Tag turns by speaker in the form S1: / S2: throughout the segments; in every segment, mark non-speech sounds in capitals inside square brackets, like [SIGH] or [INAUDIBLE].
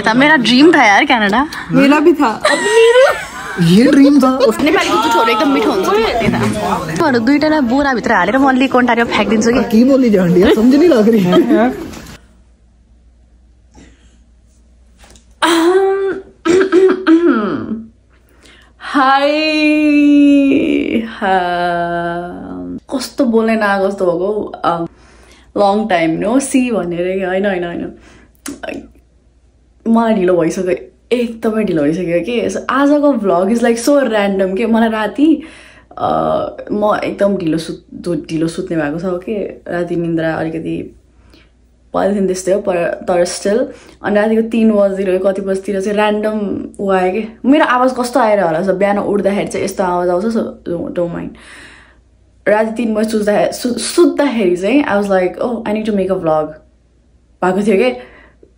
S1: यता मेरा ड्रिम था यार क्यानाडा
S2: मेरा भी था।
S3: ये ड्रिम था।
S1: नेपालीको जुठोहरू एकदम मिठो हुन्छ त्यता दुइटालाई बोराभित्र हालेर म अलिक कन्टारेर फ्याँकिदिन्छु कि
S3: की बोली जान दिया समझ नहीं लग रही है।
S1: हाई कस्तो बोल्ने ना कस्तो भएको? लङ टाइम नो सी भनेर होइन होइन होइन। मलाई ढिलो भइसक्यो एकदमै ढिलो भइसक्यो कि। आजको vlog is like so random के मलाई राति म एकदम ढिलो सुत् ढिलो सुत्ने भएको छ कि। राति निन्द्रा अलिकति पहिलादेखि त्यस्तै हो पर तर स्टिल अनि रातिको तिन बजीतिर कति बजीतिर चाहिँ ऱ्यान्डम ऊ आयो कि। मेरो आवाज कस्तो आएर होला? सो बिहान उठ्दाखेरि चाहिँ यस्तो आवाज आउँछ सो डोन्ट माइन्ड राति तिन बजी सुत्दाखेरि सुत्दाखेरि चाहिँ I was like oh I need to make a vlog भएको थियो कि।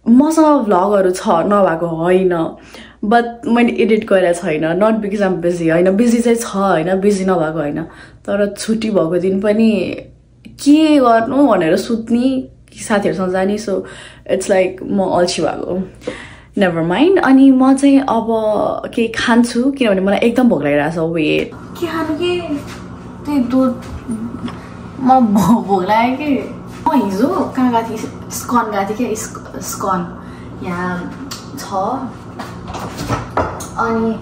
S1: मसँग भ्लगहरू छ नभएको होइन। बट मैले एडिट गरेर छैन नट बिकज आम बिजी होइन। बिजी चाहिँ छ होइन। बिजी नभएको होइन। तर छुट्टी भएको दिन पनि के गर्नु भनेर सुत्ने साथीहरूसँग जाने सो इट्स लाइक म अल्छी भएको। नेभर माइन्ड अनि म चाहिँ अब केही खान्छु किनभने मलाई एकदम भोक लागिरहेको छ वेट के खानु कि? त्यही दुध। म भोक लाग्यो कि? म हिजो कहाँ गएको थिएँ स्कन गएको थिएँ क्या स्कन यहाँ छ अनि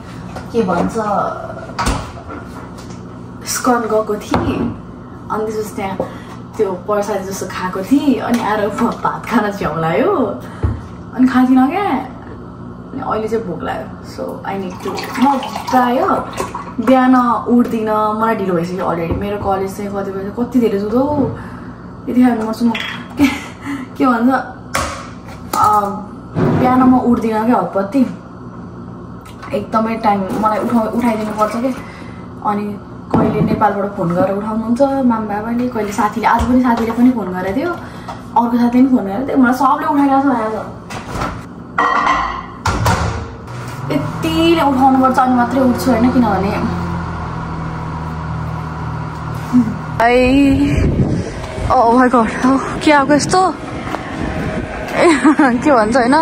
S1: के भन्छ स्कन गएको थिएँ अनि त्यसपछि त्यहाँ त्यो प्रसाद जस्तो खाएको थिएँ अनि आएर भात खान झ्याउलायो अनि खाँदिनँ क्या अनि अहिले चाहिँ भोक लाग्यो सो आई निड टु म प्राय बिहान उठ्दिनँ मलाई ढिलो भइसक्यो अलरेडी मेरो कलेज चाहिँ कति बजी कति धेरै जुदो यतिखेर मर्छु म के के भन्छ बिहान म उठ्दिनँ क्या हतपत्ती। एकदमै टाइम मलाई उठा उठाइदिनु पर्छ कि? अनि कहिले नेपालबाट फोन गरेर उठाउनुहुन्छ माम बाबाले कहिले साथीले आज पनि साथीले पनि फोन गरेको थियो। अर्को साथीले पनि फोन गरेको थियो। मलाई सबले उठाइरहेको छ यतिले उठाउनुपर्छ अनि मात्रै उठ्छु होइन किनभने। ओ के आएको यस्तो ए के भन्छ होइन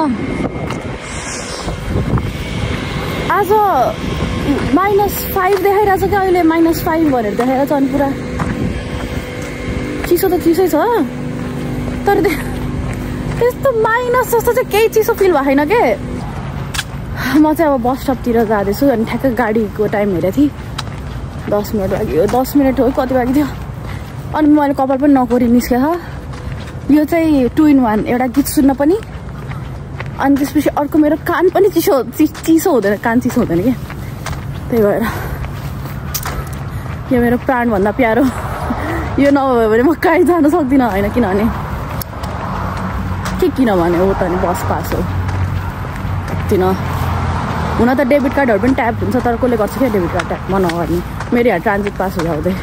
S1: आज माइनस फाइभ देखाइरहेछ क्या अहिले माइनस फाइभ भनेर देखाइरहेछ अनि पुरा चिसो त चिसै छ तर त्यो- त्यस्तो माइनस जस्तो चाहिँ केही चिसो फिल भएको छैन के म चाहिँ अब बस स्टपतिर जाँदैछु अनि ठ्याक्कै गाडीको टाइम हेरेको थिएँ दस मिनट लाग्यो दस मिनट हो कति बाँकी थियो अनि मैले कपाल पनि नकोरी निस्केको यो चाहिँ टु इन वान एउटा गीत सुन्न पनि। अनि त्यसपछि अर्को मेरो कान पनि चिसो चिसो हुँदैन कान चिसो हुँदैन क्या। त्यही भएर यो मेरो प्राणभन्दा प्यारो। यो नभयो भने म कहीँ जान सक्दिनँ होइन किनभने के किनभने हो त नि बस पास हो। किन हुन त डेबिट कार्डहरू पनि ट्याप हुन्छ तर कसले गर्छ क्या डेबिट कार्ड ट्याप म नगर्ने। मेरो यहाँ ट्रान्जिट पास हुँदा हुँदै।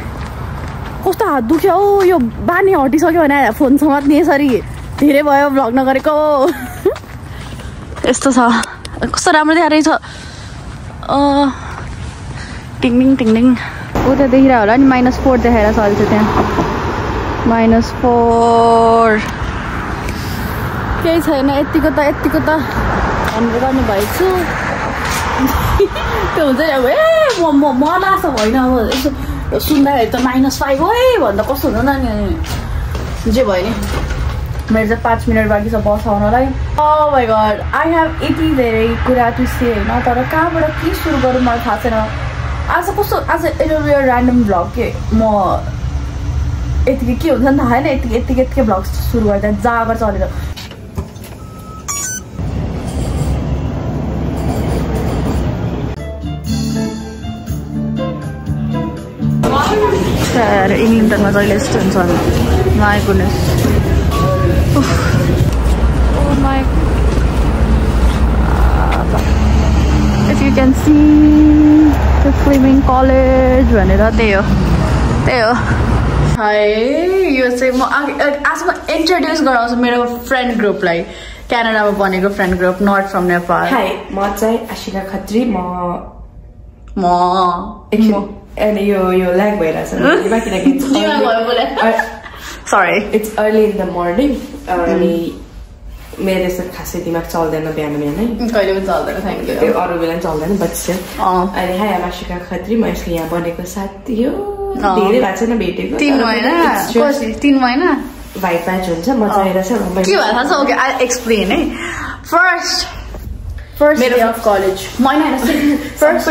S1: कस्तो हात दुख्यो हौ? यो बानी हटिसक्यो भने फोन समात्ने यसरी। धेरै भयो भ्लग नगरेको। यस्तो छ। कस्तो राम्रो देखा रहेछ टिङटिङ टिङटिङ। उता देखिरहेको होला नि माइनस फोर देखाएर छ अहिले त्यहाँ। माइनस फोर केही छैन यतिको त यतिको त। हाम्रो गर्ने भएको छु [LAUGHS] त्यो हुन्छ नि अब ए म म म लासो होइन अब। यसो सुन्दाखेरि त माइनस फाइभ हो भन्दा कस्तो हुन्छ नानी जे भयो नि मेरो चाहिँ पाँच मिनट बाँकी छ बस आउनलाई माई गड आई हेभ यति धेरै कुरा टुस्थे होइन तर कहाँबाट के सुरु गरौँ मलाई थाहा छैन आज कस्तो आज एउटा ऱ्यान्डम भ्लग के म यतिकै के हुन्छ नि थाहा छैन यतिकै यतिकै यतिकै भ्लग सुरु गर्दा जागर चलेर सर इङ्लिङटनमा जहिले यस्तो हुन्छ my goodness my if you can see the swimming college भनेर त्यही हो त्यही हो है यो चाहिँ म आज म इन्ट्रोड्युस गराउँछु मेरो फ्रेन्ड ग्रुपलाई क्यानाडामा बनेको friend group not from
S2: Nepal म चाहिँ आशिका खत्री म
S1: म
S2: अनि यो यो ल्याग भइरहेछ किनकि
S1: जिउमा भयो बोले। Sorry
S2: it's early in the morning अनि मेरो यस्तो खासै दिमाग चल्दैन बिहान बिहानै
S1: कहिले पनि चल्दैन थ्याङ्क
S2: अरू बेला पनि चल्दैन बच्छ
S1: अँ।
S2: अनि हाई आमासिका खत्री म यसको यहाँ बनेको साथी हो। धेरै भएको छैन भेटेको
S1: तिन महिना तिन महिना
S2: भाइ प्याच हुन्छ मजा आइरहेछ
S1: के थाहा छ ओके आई एक्सप्लेन है
S2: first
S1: first day of college होइन फर्स्ट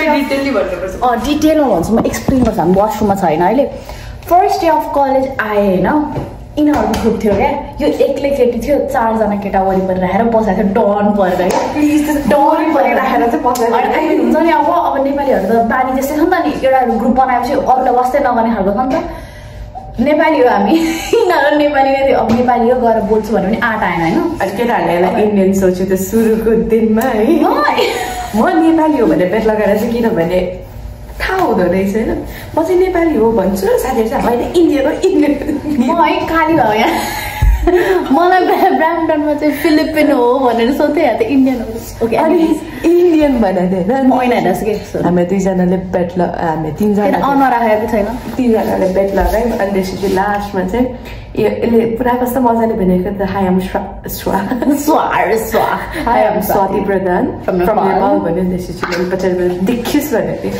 S1: डिटेलमा भन्छु म एक्सप्लेन गर्छु हामी वासरुममा छ होइन अहिले। फर्स्ट डे अफ कलेज आएँ होइन? यिनीहरूको ग्रुप थियो क्या? यो एक्लै केटी थियो चारजना केटा वरिपरि राखेर बसेको थियो डन परेर क्या? प्लिज डन परेर राखेर चाहिँ बसेको अनि अहिले हुन्छ नि अब अब नेपालीहरू त बानी त्यस्तै छ नि त नि एउटा ग्रुप बनाएपछि अरूलाई वास्तै नगर्ने खालको छ नि त। नेपाली हो हामी। [LAUGHS] यिनीहरू नेपाली नै थियो। अब नेपाली हो गएर बोल्छु भने पनि आँट आएन होइन?
S2: केटाहरूले यसलाई इन्डियन सोच्यो त सुरुको दिनमा है! म नेपाली हो भने पेट लगाएर चाहिँ किनभने थाहा हुँदो रहेछ होइन? म चाहिँ नेपाली हो भन्छु साथीहरू चाहिँ होइन इन्डियन हो इन्डियन
S1: म है काली भयो यहाँ। [LAUGHS] मलाई ब्रा- ब्राम्पटनमा चाहिँ फिलिपिन हो भनेर यहाँ त इन्डियन हो। ओके
S2: अनि
S1: अनि
S2: इन्डियन थियो होइन? हामी दुईजनाले बेट ल हामी तिनजना।
S1: अनुहार राखेको छैन?
S2: तिनजनाले बेट लगायौँ अनि त्यसपछि लास्टमा चाहिँ यो यसले पुरा कस्तो मजाले भनेको त? हाई एम स्वाति प्रधान भन्यो त्यसपछि मैले पछाडि गएर देखिस् भनेको थिएँ।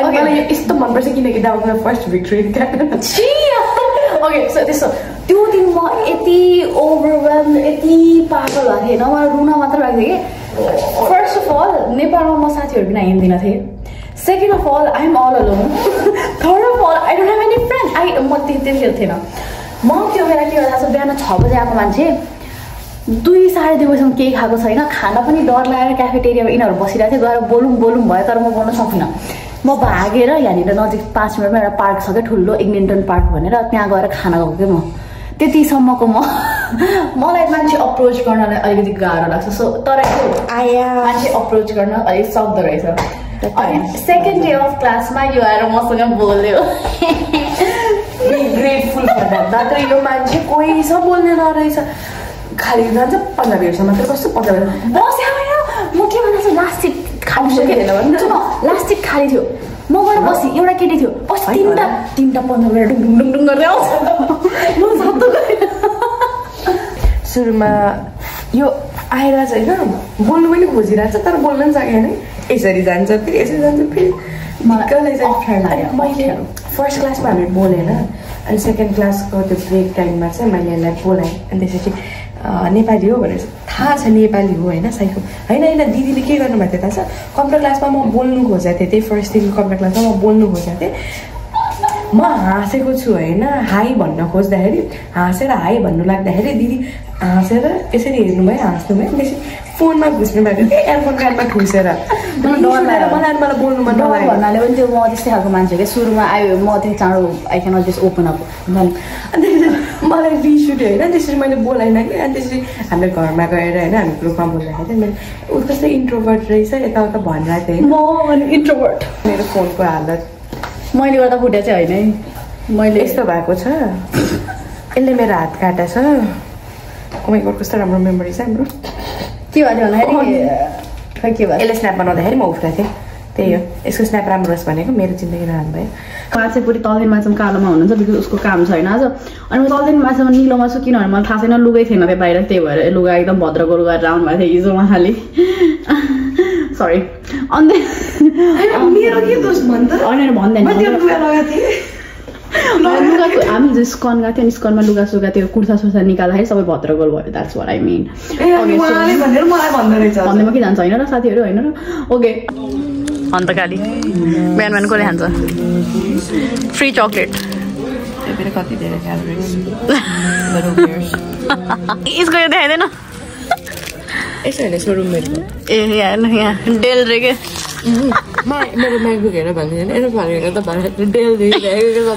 S2: अनि. मलाई यो यस्तो मनपर्छ किनकि was first victory
S1: okay so त्यस्तो त्यो दिन म यति ओभरवेल्म यति पागल भएको थिएँ होइन मलाई रुन मात्र लाग्थ्यो कि फर्स्ट अफ अल नेपालमा म साथीहरू बिना हिँड्दिनँ थिएँ second of all I'm all alone third of all I don't have any friend I म त्यो त्यतिखेर थिएन म त्यो बेला के गर्दा छ बिहान छ बजे आएको मान्छे दुई साढे दुई बजीसम्म केही खाएको छैन खाना पनि डर लागेर क्याफेटेरियामा यिनीहरू बसिरहेको थियो गएर बोलौँ बोलौँ भयो तर म बोल्न सकिनँ म भागेर यहाँनिर नजिक पाँच मिनटमा एउटा पार्क छ क्या ठुलो इग्निन्टन पार्क भनेर त्यहाँ गएर खाना गएको क्या म त्यतिसम्मको म मलाई मान्छे अप्रोच गर्नलाई अलिकति गाह्रो लाग्छ। सो तर त्यो
S2: आया।
S1: मान्छे अप्रोच गर्न अलिक सक्दो रहेछ। अनि सेकेन्ड डे अफ क्लासमा यो आएर मसँग बोल्यो।
S2: ग्रेटफुल द्याट नत्र यो मान्छे कोही छ बोल्ने नरहेछ। खालि जान्छ पन्जाबीहरूसँग मात्रै कस्तो पन्जाबी
S1: म के भन्दैछु? लास्ट सिट खाली लास्ट सिट खाली थियो। म गएर बसेँ एउटा केटी थियो।
S2: है,
S1: तिनवटा। तिनवटा पन्ध्र मिनट डुङ डुङ डुङ गर्दै आउँछ। म सत्तो
S2: सुरुमा यो आएर चाहिँ होइन। बोल्नु पनि खोजिरहेको छ तर बोल्न पनि सकेन यसरी जान्छ फेरि यसरी जान्छ फेरि मैले। फर्स्ट क्लासमा हामी बोलेन अनि सेकेन्ड क्लासको त्यो ब्रेक टाइममा चाहिँ मैले यसलाई बोलाएँ। अनि त्यसपछि नेपाली हो भनेर। थाहा छ नेपाली हो होइन साइको होइन होइन दिदीले के गर्नुभएको थियो थाहा छ? कम्प्युटर क्लासमा म बोल्नु खोजेको थिएँ त्यही फर्स्ट दिन कम्प्युटर क्लासमा म बोल्नु खोजेको थिएँ। म हाँसेको छु होइन हाई भन्न खोज्दाखेरि हाँसेर हाई भन्नु लाग्दाखेरि दिदी हाँसेर यसरी हेर्नुभयो हाँस्नुभयो त्यसपछि फोनमा घुस्नु भएको थियो एयरफोन कानमा घुसेर।
S1: मलाई।
S2: मलाई अनि मलाई बोल्नु मन
S1: डर भन्नाले पनि त्यो म त्यस्तै खालको मान्छे क्या। सुरुमा आयो म त्यो चाँडो I can just open up
S2: अनि मलाई रिस उठ्यो होइन। त्यसरी मैले बोलाइनँ कि। अनि त्यसरी हामीले घरमा गएर होइन हामी ग्रुपमा बोल्दाखेरि चाहिँ मैले ऊ कस्तो इन्ट्रोभर्ट रहेछ यताउता भनिरहेको थिएँ।
S1: म अनि इन्ट्रोभर्ट
S2: मेरो फोनको हालत।
S1: मैले गर्दा फुटे चाहिँ होइन है। मैले
S2: यस्तो भएको छ। यसले मेरो हात काटेछ ओमाइको कस्तो राम्रो मेमोरी छ हाम्रो।
S1: के भयो भन्दाखेरि खै के भयो
S2: यसले स्न्याप बनाउँदाखेरि म उफ्रेको थिएँ त्यही हो यसको स्न्याप राम्रो होस् भनेको मेरो जिन्दगी नराम्रो भयो
S1: उहाँ चाहिँ पुरै तलदेखि मान्छेमा कालोमा हुनुहुन्छ बिकज उसको काम छैन आज अनि म तलदेखि मान्छेमा निलोमा छु किनभने मलाई थाहा छैन लुगै थिएन त्यो बाहिर त्यही भएर लुगा एकदम भद्रको लुगा आउनु भएको थियो हिजो उहाँले सरी अन्त
S2: मेरो के दोष भन् त
S1: होइन भन्दैन
S2: लुगा
S1: हामी स्कन गएको थियो स्कनमा लुगा सुगा त्यो कुर्ता सुर्ता निकाल्दाखेरि सबै भद्रगोल भयो द्याट्स वाट आई मिन
S2: ए अनि उहाँले भनेर मलाई भन्दो रहेछ
S1: भन्दैमा के जान्छ होइन र साथीहरू होइन र ओके अन्त काली बिहान बिहान कसले खान्छ फ्री चक्लेट
S2: कति धेरै
S1: यसको यो देखाइँदैन
S2: यसो होइन यसको रुममेटको
S1: ए यहाँ यहाँ डेल रे के
S2: मेरो म्याकबुक हेरेर भन्दैन यता भनेर त भनेर डेल दिइरहेको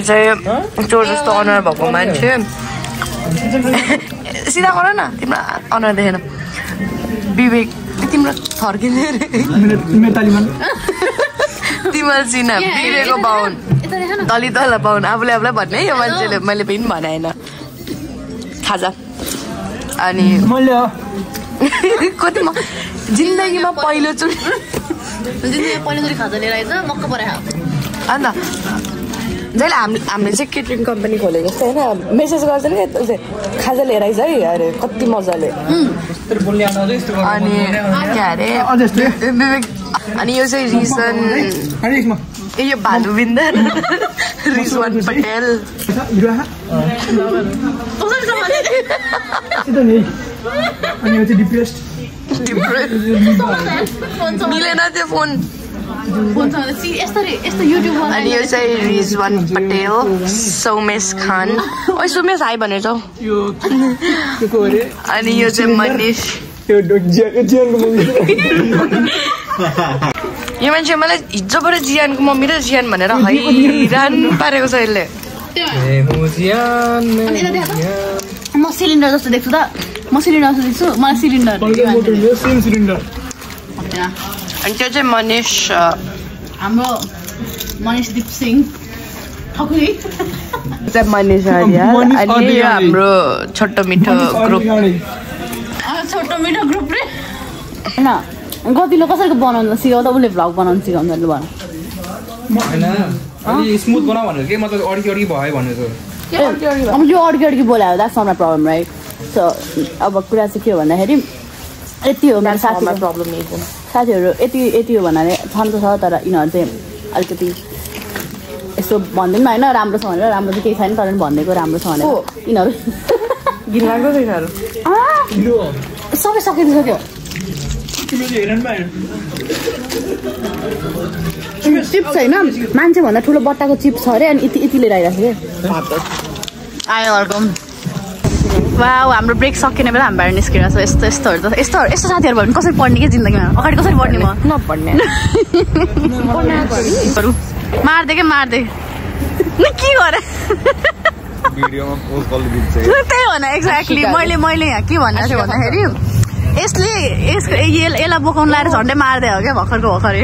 S2: चाहिँ चोर जस्तो अनुहार भएको मान्छे सिधा गर न तिम्रो अनुहार देखेन विवेक तिम्रो फर्किँदै तिम्रो चिना विवेकको बाहुन दली तल बाहुन आफूले आफूलाई भन्ने यो मान्छेले मैले पनि भनेन खाजा अनि
S3: मैले हो
S2: कति म जिन्दगीमा पहिलोचोटि
S1: पहिलोचोटि खाजा लिएर आइज मक्क परे
S2: अन्त जहिले हाम हामीले चाहिँ केटरिङ कम्पनी खोलेको जस्तो होइन मेसेज गर्छ नि खाजा लिएर आइज है अरे कति मजाले। अनि के अरे अनि यो चाहिँ
S3: यसमा
S2: ए यो भालुबिन्दर रिजवान पटेल। [LAUGHS]
S3: अनि यो चाहिँ डिपिएस्ट
S2: मिलेन त्यो फोन। अनि यो चाहिँ रिजवान पटेल सौमेश खान। ओ सौमेश हाई भनेर
S3: अरे?
S2: अनि यो चाहिँ मनिष।
S3: यो
S2: मान्छे मलाई हिजोबाट जियानको मम्मी र जियान भनेर [LAUGHS] हैरान पारेको छ यसले।
S1: म सिलिन्डर जस्तो देख्छु त। म सिलिन्डर देख्छु मलाई सिलिन्डर
S3: मोटर यो सेम सिलिन्डर।
S2: अनि त्यो चाहिँ मनिष
S1: हाम्रो मनिषदीप सिंह। ठकुरी
S2: चाहिँ मनिष
S3: मनिष
S2: अनि यो। हाम्रो छोटो मिठो ग्रुप।
S1: छोटो मिठो ग्रुप रे। होइन गतिलो कसरी बनाउनु सिकाउँदा उसले भ्लग बनाउनु सिकाउँछ ल भन
S4: स्मुथ बनाऊ भनेर के मतलब अड्की अड्की भयो भनेको
S1: अब यो अड्की अड्की बोलायो that's not my problem right so अब कुरा चाहिँ के हो भन्दाखेरि यति हो मेरो साथी
S2: प्रब्लम
S1: साथीहरू। यति यति हो भन्नाले छन् त छ तर यिनीहरू चाहिँ अलिकति यस्तो भनिदिउँ न होइन राम्रो छ भनेर राम्रो चाहिँ केही छैन तर पनि भनिदिएको राम्रो छ भनेर। यिनीहरू।
S2: घिनलाग्दो छ यिनीहरू।
S1: सबै सकिदिइसक्यो चिप्स होइन मान्छेभन्दा ठुलो बट्टाको चिप्स छ अरे अनि यति यति लिएर आइरहेको थिएँ आयो अर्को वा हाम्रो ब्रेक सकिने बेला हामी बाहिर निस्किरहेको छ यस्तो यस्तोहरू त यस्तो यस्तो साथीहरू भयो भने कसरी पढ्ने कि जिन्दगीमा? अगाडि कसरी पढ्ने म?
S2: नपढ्ने। [LAUGHS]
S1: मार्दै के मार्दै के गरे?
S5: भिडियोमा पोस्ट कल दिन्छ।
S1: त्यही हो न एक्ज्याक्टली मैले मैले यहाँ के भनेको थिएँ भन्दाखेरि यसले यसको ये- यसलाई बोकाउनु लाएर झन्डै मार्दै हो क्या भर्खरको भर्खरै।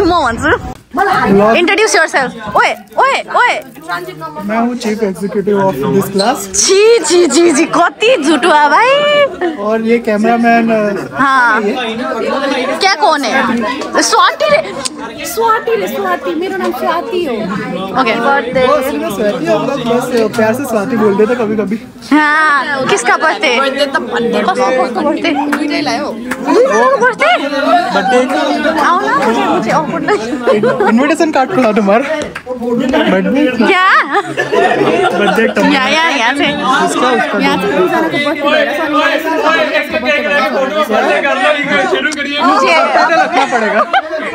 S1: [LAUGHS] म भन्छु। इंट्रोड्यूस योरसेल्फ ओए ओए ओए।
S3: मैं हूँ chief executive of this class
S1: छी छी छी छी कति झुटुआ भाई
S3: और ये कैमरामैन
S1: हाँ। क्या कौन है? स्वाति रे। स्वाति रे स्वाति मेरा नाम स्वाति हो। ओके बर्थडे
S3: स्वाति हम लोग बस प्यार से स्वाति बोल देते कभी कभी
S1: हाँ। किसका बर्थडे कसको कसको बर्थडे दुईजनाको बर्थडे आऊ न मुझे मुझे awkward लगे।
S3: इनविटेशन कार्ड खुला तुम्हारा बर्थडे
S1: क्या?
S3: बर्थडे
S1: यहाँ यहाँ यहाँ चाहिँ यहाँ चाहिँ दुईजनाको बर्थडे मुझे
S3: रखना पड़ेगा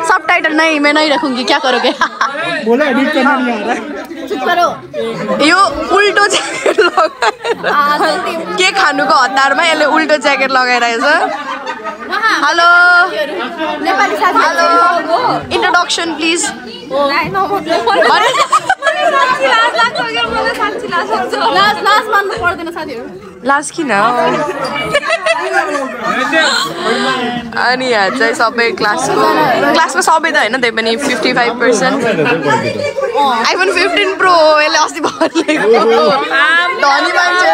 S1: सब टाइटल नहीं मैं नहीं रखूँगी क्या करोगे
S3: बोला एडिट करना नहीं आ रहा
S1: चुप करो
S2: यो उल्टो ज्याकेट लगाएर के खानुको हतारमा यसले उल्टो ज्याकेट लगाइरहेछ हेलो
S1: नेपाली साथी
S2: hello introduction please
S1: last last मान्नु पर्दैन साथीहरू
S2: लास्ट किन अनि यहाँ चाहिँ सबै क्लासको क्लासमा सबै त होइन त्यही पनि fifty five percent iPhone fifteen pro यसले अस्ति धनी मान्छे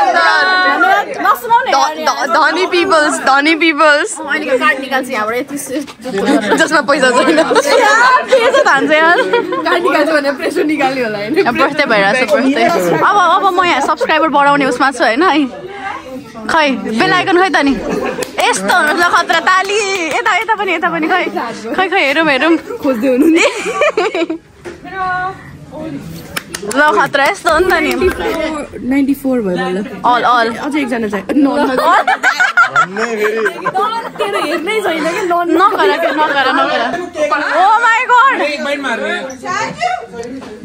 S2: धनी पिपल्स धनी पिपल्स जसमा पैसा छैन।
S1: बर्थडे भइरहेको छ अब अब म यहाँ सब्सक्राइबर बढाउने उसमा छु होइन? है खै बेल आइकन खै त नि? यस्तो ल खतरा ताली। यता यता पनि यता पनि खै। खै खै हेरौँ हेरौँ। खोज्दै हुनु नि ल खतरा यस्तो हो नि त नि।
S2: नाइन्टी फोर भयो
S1: अल अल।
S2: अझै एकजना चाहिँ।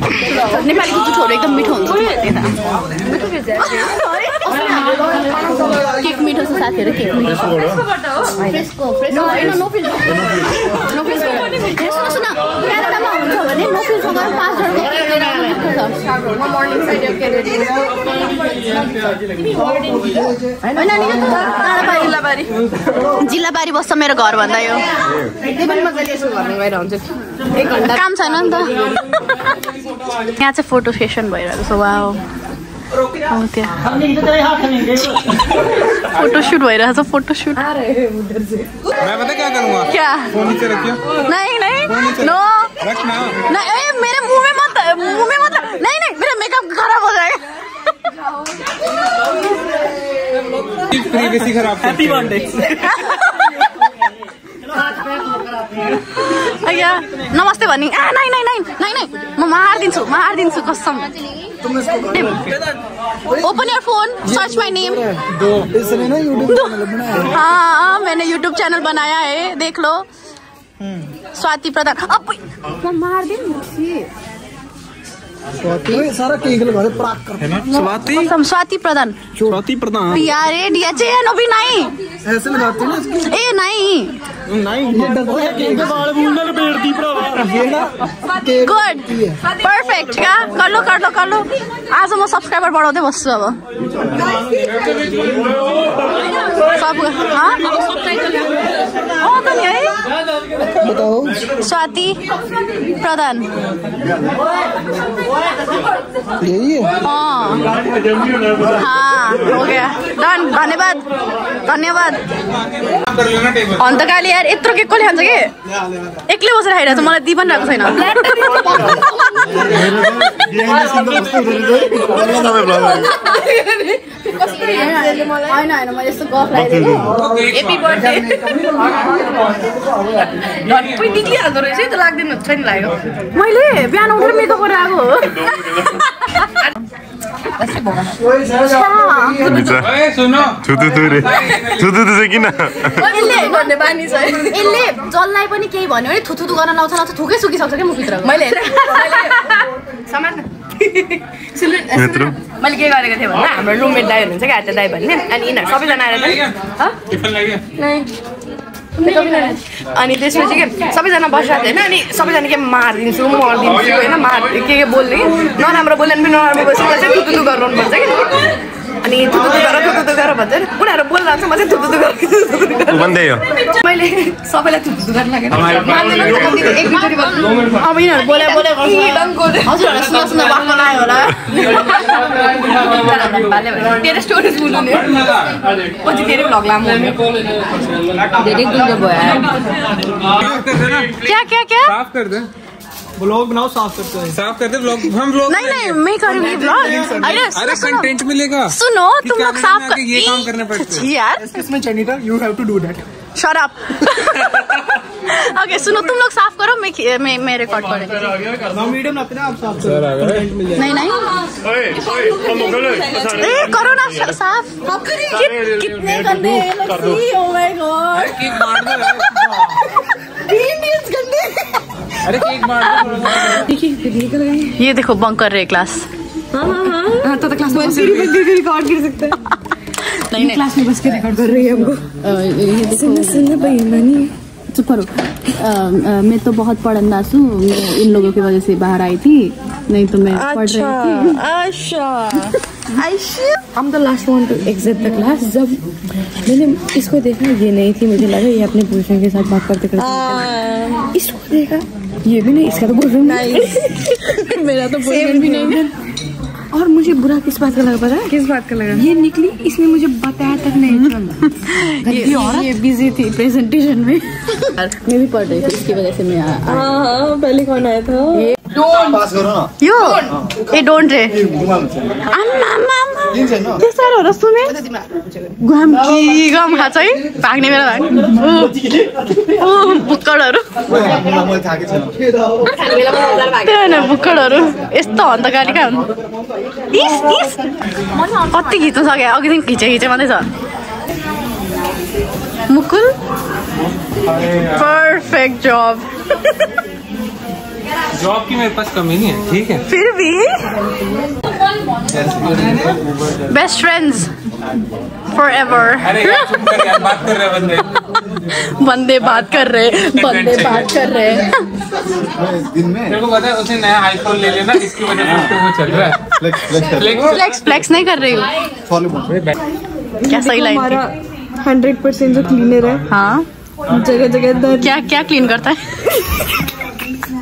S1: नेपालीको जुठोहरू एकदम मिठो हुन्छ। केक मिठो छ साथीहरू के फ्रेसको फ्रेसको होइन नो फिल्ड नो फिल्ड सुन सुन क्यानाडामा हुन्छ भने नो फिल्डसँग पाँच जिल्लाबारी। बस्छ मेरो घर भन्दा यो काम छैन नि त। यहाँ चाहिँ फ़ोटो सेसन भइरहेको छ वा त्यहाँ फोटोसुट भइरहेछ फोटोसुट
S4: मैं पता क्या करूँगा?
S1: क्या?
S4: नीचे
S1: नहीं नहीं. नो।
S4: रखना
S1: नहीं ए, मेरे मुँह में मत मुँह में मत नहीं नहीं मेरा मेकअप खराब हो जाएगा।
S4: खराब हैप्पी बर्थडे
S1: अయ్యా नमस्ते भन्ने आ नै नै नै नै नै म मारिदिन्छु मारिदिन्छु कसम open your phone search my name
S3: इसने ना यूट्यूब चैनल बनाया है
S1: हाँ हाँ मैंने यूट्यूब चैनल बनाया है देख लो। स्वाति प्रधान। अब म मारिदिन्छु
S3: स्वाति? ओए, सारा केक लगा दे प्राक कर।
S4: स्वाति?
S1: कसम स्वाति प्रधान।
S4: स्वाति प्रधान।
S1: पियारे डीएचए नो भी नहीं
S3: ऐसे लगाते हैं ना इसकी
S1: ए नहीं।
S3: के बाल मुंडा लपेट दी भरावा ये ना केक
S1: गुड पर्फेक्ट क्या कर लो कर लो कर लो आज म सब्सक्राइबर बढाउँदै बस्छु अब सब हाँ? अँ त नि है
S3: बताओ
S1: स्वाति प्रधान।
S3: यही है?
S1: हाँ। हाँ हो गया। डन धन्यवाद। धन्यवाद। अन्त काले यार यत्रो केक कसले खान्छ कि? एक्लै बसेर खाइरहेको छ मलाई दिइ पनि रहेको छैन। होइन होइन मैले यस्तो गफ लगाइदिएँ हेप्पी बर्थडे निक्लिहाल्दो रहेछ है त लाग्दैन छैन लाग्यो। मैले बिहान उठेर मेकअप गरेर आएको हो। [LAUGHS]
S5: छुतुतु चाहिँ किन
S1: यसले भन्ने बानी छ यसले जसलाई पनि केही भन्यो भने थुथुथु गर्न लाउँछ लाउँछ थुकै सुकिसक्छ क्या मुखभित्र मैले
S5: यत्रो
S2: मैले के गरेको थिएँ भन्दा हाम्रो रुममेट दाई हुनुहुन्छ क्या आर्ट दाई भन्ने अनि यिनीहरू सबैजना आएर अनि त्यसपछि के सबैजना बसिरहेको थियो होइन अनि सबैजना के मारिदिन्छु मरिदिन्छु होइन मार के के बोल्ने नराम्रो बोल्यो भने पनि नराम्रो बोल्छ चाहिँ थुतुतु गराउनुपर्छ कि। अनि थुतुतु गर थुतुतु गर भन्छ नि उनीहरू छ म चाहिँ थुतुतु गर थुतुतु गर
S5: भन्दै हो।
S2: मैले सबैलाई थुतुतु गर्न लागेँ मान्दैन नि त कम्ती एक बिचरी
S1: अब यिनीहरू बोले बोले गर्छ। हजुरहरूलाई लाग्यो होला।
S2: तेरो स्टोरेज फुल हुने पछि तेरो भ्लग लामो हुने। धेरै भयो।
S1: क्या क्या क्या?
S3: ब्लॉग बनाओ साफ़ करते हैं।
S4: साफ़ कर दे ब्लॉग हम ब्लॉग
S1: नहीं नहीं मैं करूँगी ब्लॉग अरे
S4: अरे कंटेंट मिलेगा।
S1: सुनो तुम लोग साफ़ कर
S4: ये काम करने पड़ते हैं।
S1: यार।
S3: इसमें janitor you have to do that
S1: shut up okay सुनो तुम लोग साफ़ करो मैं मैं मैं रिकॉर्ड करूँगी।
S3: नाउ मीडियम लगते हैं आप साफ़ करो।
S1: नहीं नहीं। ए करो ना साफ़। कित- कितने गंदे हैं oh my god
S4: केक मार दो
S1: Green is गंदे
S4: अरे केक मार दो
S1: ये देखो बंक कर रहे क्लास
S2: तो तो क्लास में रिकॉर्ड कर सकते हैं।
S1: नहीं नहीं।
S2: क्लास में बस के रिकॉर्ड कर रही है हमको।
S1: सुनना सुनना भाई चुप करो। मैं तो बहुत पढ़ंदास हूँ। मैं इन लोगों की वजह से बाहर आई थी। नहीं तो मैं पढ़ रही थी। अच्छा।
S2: हम the last one to exit the class जब मैंने इसको देखा ये नहीं थी मुझे लगा ये अपने बॉयफ्रेंड के साथ बात करते करते इसको देखा ये भी नहीं इसका तो बॉयफ्रेंड [LAUGHS]
S1: मेरा तो बॉयफ्रेंड भी नहीं है।
S2: और मुझे बुरा किस बात का लगा पता है? किस बात का लगा? ये निकली इसने मुझे बताया तक नहीं। [LAUGHS]
S1: ये, ये बिज़ी थी प्रेजेंटेशन में। [LAUGHS] मैं भी पढ़ रही थी इसकी वजह से मैं आ- आ-
S2: पहले कौन आया था?
S5: पास गर न।
S1: यो! ए डोन्ट रे।
S5: घुमाल्नु छैन
S1: आम्मा, आम्मा, आम्मा।
S5: दिन्छ होइन
S1: के साह्रो र सुने घाम कि घाम खान्छ है। भाग्ने बेला भाग त्यही होइन बुक्कडहरू यस्तो हन्तकारी कहाँ हुन् कति खिच्न सके अघिदेखि खिचे खिचे मात्रै छ। मुकुल? पर्फेक्ट जब [LAUGHS]
S4: जॉब की मेरे पास कमी नहीं है ठीक है?
S1: फिर भी? बेस्ट फ्रेन्ड्स फर
S4: कर बात कर रहे बंदे।
S1: बंदे बात कर रहे बंदे बात कर रहे
S4: तेरे को पता है उसने नया आईफोन ले लिया ना इसकी वजह से वो चल रहा है।
S5: Flex, flex कर।
S4: Flex-
S1: फ्लेक्स फ्लेक्स नहीं कर रही हूँ।
S5: Follow.
S1: क्या सही लाइन
S6: हमारा हंड्रेड परसेंट जो क्लीनर है
S1: हाँ।
S6: जगह जगह
S1: क्या क्या क्लीन करता है?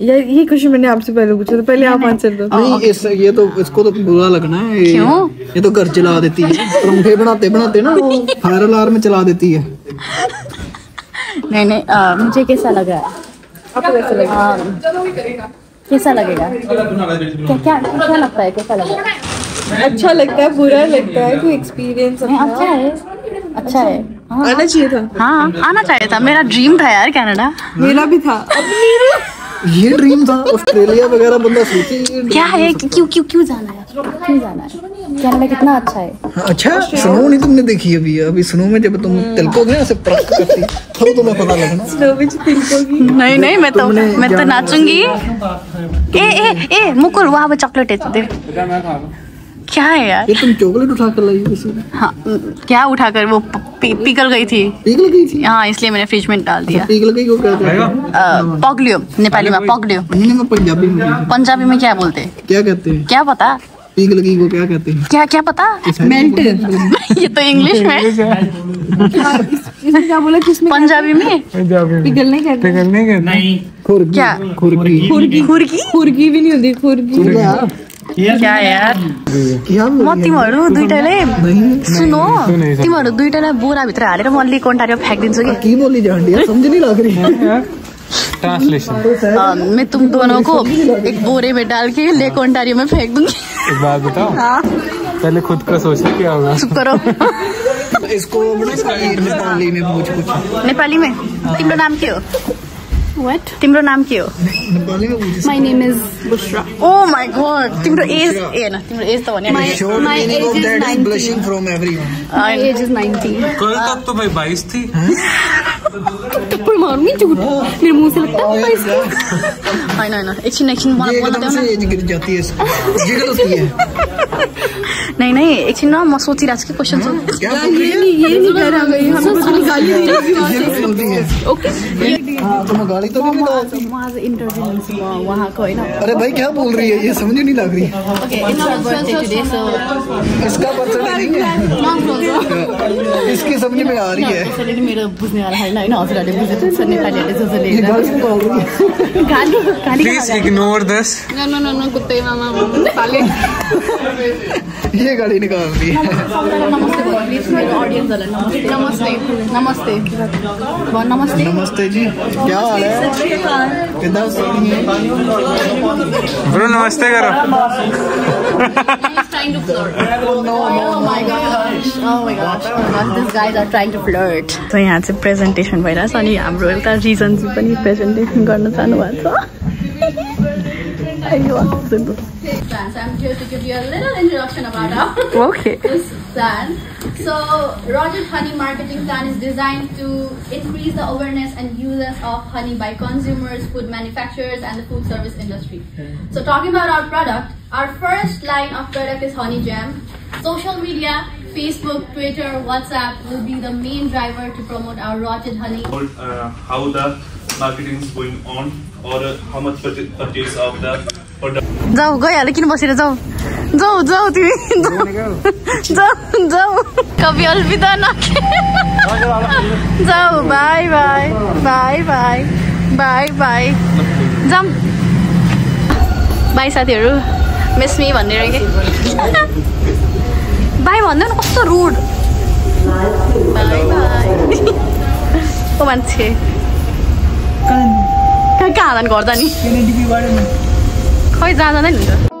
S6: यार ये क्वेश्चन मैंने आपसे पहले पूछा था पहले आप आंसर दो।
S3: नहीं इस ये तो इसको तो बुरा लगना है ये,
S1: क्यों?
S3: ये तो घर चला देती है। परोंठे बनाते बनाते ना वो फायर अलार्म चला देती है।
S1: नहीं नहीं अ, मुझे कैसा लग रहा है? आपको कैसा लगा कैसा लगेगा? क्या क्या क्या लगता है कैसा लगेगा?
S6: अच्छा लगता है बुरा लगता है कोई एक्सपीरियंस
S1: अच्छा है अच्छा है। हाँ।
S6: आना चाहिए था।
S1: हाँ आना चाहिए था। मेरा ड्रीम था यार कनाडा।
S6: मेरा भी था।
S3: ये ड्रीम था ऑस्ट्रेलिया वगैरह बंदा सोचे
S1: क्या है? क्यों क्यों क्यों जाना है? क्यों जाना है? कनाडा कितना अच्छा है?
S3: हाँ, अच्छा स्नो नहीं तुमने देखी अभी अभी स्नो में जब तुम तिलकोगे ना ऐसे प्रक करती तब तुम्हें पता लगना।
S6: स्नो में तिलकोगी
S1: नहीं नहीं मैं तो मैं तो नाचूँगी। ए ए ए मुकुल वहाँ पे चॉकलेट है दे क्या है यार?
S3: ये तुम चॉकलेट उठा कर लाई
S1: हाँ म, क्या उठाकर? वो प- पी, पिघल गई थी।
S3: पिघल गई थी?
S1: हाँ इसलिए मैंने फ्रिज में डाल दिया।
S3: पिघल गई को कहते हैं
S1: अ, नेपाली में पगलियो
S3: नहीं मैं पंजाबी में।
S1: पंजाबी में क्या बोलते? हैं
S3: क्या कहते हैं?
S1: क्या पता?
S3: पिघल गई को क्या कहते हैं?
S1: क्या क्या पता?
S3: मेल्ट।
S1: ये तो इंग्लिश में।
S6: क्या बोला? किसमें
S1: पंजाबी में?
S6: पिघलने कहते
S3: खुरगी
S1: क्या?
S3: खुरगी।
S1: खुर्की
S6: खुरगी? भी नहीं होती खुरगी।
S1: क्या यार? म तिमीहरू दुइटाले सुनो तिमीहरू दुइटालाई बोराभित्र हालेर म लिक अन्टारियो फ्याँकिदिन्छु कि?
S3: की बोली जान समझ नहीं लग रही है
S4: ट्रांसलेशन
S1: मैं तुम दोनों को एक बोरे में डाल के लेक ओंटारियो में फेंक दूँगी
S4: एक बात बताओ
S1: हाँ
S4: पहले खुद का सोचना क्या होगा
S1: चुप करो।
S3: इसको नेपाली में पूछ कुछ
S1: नेपाली में तिम्रो नाम के हो? तिम्रो नाम के हो?
S3: नेपाली में पूछ
S6: my name is Bushra
S1: oh my god तिम्रो एज ए होइन तिम्रो एज त भने
S3: Short
S6: My
S3: meaning of
S6: age is
S3: that is
S6: 19.
S3: blushing from everyone.
S6: My age is 19
S4: कल तक तो भाई बाईस थी? [LAUGHS]
S6: थप्पड़ मारूंगी झूठ। मेरे मुंह से लगता है इसको।
S1: होइन होइन एकछिन एकछिन मलाई
S3: ये
S1: बोल्न
S3: एकदम
S1: देऊ
S3: से
S1: न
S3: एज गिर जाती है इसकी। ये गलत है।
S1: नहीं नहीं एकछिन न म सोचिरहेको छु कि क्वेसन सोध्छु
S3: क्या बोल रही
S6: ये
S3: है?
S6: नहीं ये नहीं कर रहा भाई हमें कुछ नहीं गाली दे रही है।
S3: ये बोलती है
S6: ओके
S3: हाँ तुम गाली तो नहीं बताओ
S1: म आज इन्टरभ्यू लिन्छु म उहाँको होइन
S3: अरे भाई क्या बोल रही है? ये समझ ही नहीं लग रही।
S1: Okay it's her birthday today so
S3: इसका बर्थडे नहीं है। इसकी समझ में आ रही है।
S1: त्यसैले नि मेरो बुझ्नेवाला होइन होइन हजुरहरूले बुझ्नु हुन्छ नेपालीहरूले जो जसले
S3: ये गाली निकाल रही है
S1: गाली गाली
S4: please ignore this
S6: no no no no कुत्ते मामा पाले।
S3: ये गाली निकाल रही है।
S1: सबैलाई नमस्ते भन्नु प्लिज मेरो अडियन्सहरूलाई नमस्ते नमस्ते। नमस्ते। भन नमस्ते
S3: नमस्ते जी। क्या हाल है? कितना सोनी है
S4: ब्रो नमस्ते करो। [LAUGHS]
S1: trying to flirt. Oh my gosh. Oh my gosh. Oh my gosh. These guys are trying to flirt. So यहाँ चाहिँ प्रेजेन्टेसन भइरहेको छ अनि हाम्रो एउटा रिजन चाहिँ पनि प्रेजेन्टेसन गर्न जानुभएको [LAUGHS] छ अयो, हँसेको।
S7: I'm here to give you a little introduction about our [LAUGHS]
S1: Okay.
S7: this plan. So, Roger Honey marketing plan is designed to increase the awareness and users of honey by consumers, food manufacturers, and the food service industry. So, talking about our product, our first line of product is Honey Jam. Social media, Facebook, Twitter, WhatsApp will be the main driver to promote our rotted honey.
S5: uh, how the marketing is going on or uh, how much purchase of the product.
S1: जाऊ गइहाल्यो किन बसेर जाऊ जाऊ जाऊ तिमी जाऊ जाऊ जाऊ कवि अलविदा जाऊ bye bye bye bye bye bye जाम बाई साथीहरू मेस्मी भनेर के बाई भन्दैन न कस्तो रुड [LAUGHS] ओ मान्छे। कहाँ जानु घर जाने खै जाँदैन नि त